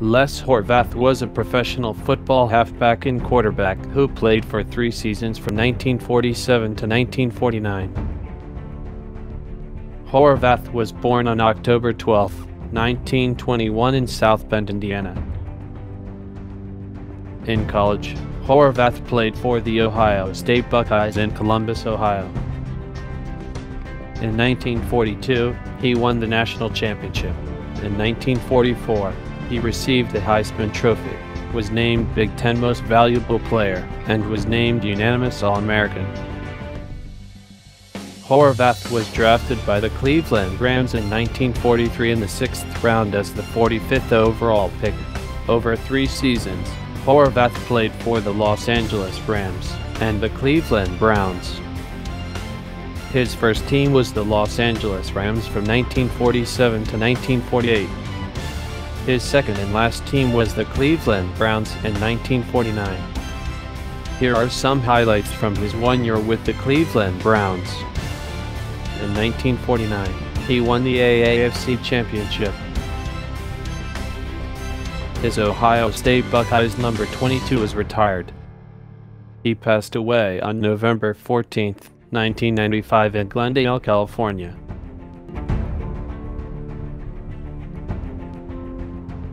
Les Horvath was a professional football halfback and quarterback who played for three seasons from 1947 to 1949. Horvath was born on October 12, 1921 in South Bend, Indiana. In college, Horvath played for the Ohio State Buckeyes in Columbus, Ohio. In 1942, he won the national championship. In 1944, he received the Heisman Trophy, was named Big Ten Most Valuable Player, and was named unanimous All-American. Horvath was drafted by the Cleveland Browns in 1943 in the sixth round as the 45th overall pick. Over three seasons, Horvath played for the Los Angeles Rams and the Cleveland Browns. His first team was the Los Angeles Rams from 1947 to 1948. His second and last team was the Cleveland Browns in 1949. Here are some highlights from his one year with the Cleveland Browns. In 1949, he won the AAFC Championship. His Ohio State Buckeyes number 22 is retired. He passed away on November 14, 1995 in Glendale, California.